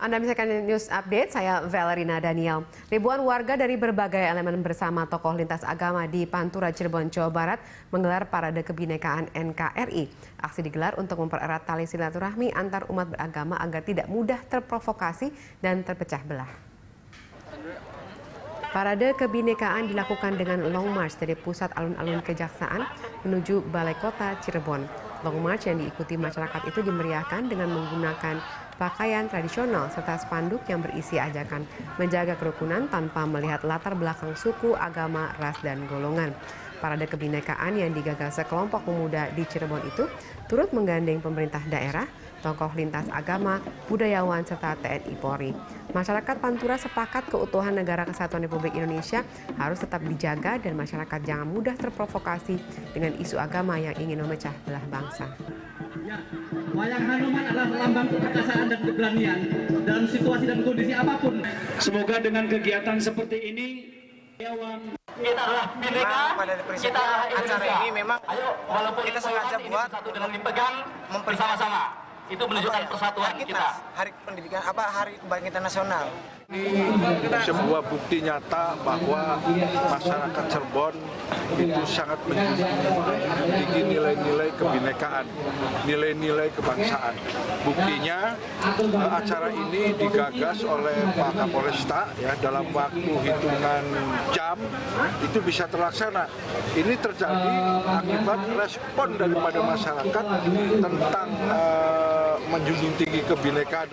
Anda menyaksikan News Update, saya Valerina Daniel. Ribuan warga dari berbagai elemen bersama tokoh lintas agama di Pantura, Cirebon, Jawa Barat menggelar Parade Kebinekaan NKRI. Aksi digelar untuk mempererat tali silaturahmi antar umat beragama agar tidak mudah terprovokasi dan terpecah belah. Parade kebinekaan dilakukan dengan long march dari pusat alun-alun kejaksaan menuju Balai Kota Cirebon. Long march yang diikuti masyarakat itu dimeriahkan dengan menggunakan pakaian tradisional serta spanduk yang berisi ajakan menjaga kerukunan tanpa melihat latar belakang suku, agama, ras, dan golongan. Parade kebinekaan yang digagas sekelompok pemuda di Cirebon itu turut menggandeng pemerintah daerah, tokoh lintas agama, budayawan, serta TNI Polri. Masyarakat Pantura sepakat keutuhan negara kesatuan Republik Indonesia harus tetap dijaga dan masyarakat jangan mudah terprovokasi dengan isu agama yang ingin memecah belah bangsa. Ya, wayang Hanuman adalah lambang keperkasaan dan keberanian dalam situasi dan kondisi apa pun. Semoga dengan kegiatan seperti ini, Dewan kita adalah Nah, pada prinsipnya kita adalah acara ini memang Ayo, walaupun kita sengaja buat satu dengan dipegang bersama-sama. Itu menunjukkan persatuan hari kita. Hari pendidikan apa hari kebangkitan nasional. Ini sebuah bukti nyata bahwa masyarakat Cirebon itu sangat menjunjung nilai-nilai kebinekaan, nilai-nilai kebangsaan. Buktinya eh, acara ini digagas oleh Pak Kapolresta ya dalam waktu hitungan jam itu bisa terlaksana. Ini terjadi akibat respon daripada masyarakat tentang eh, menjunjung tinggi kebinekaan.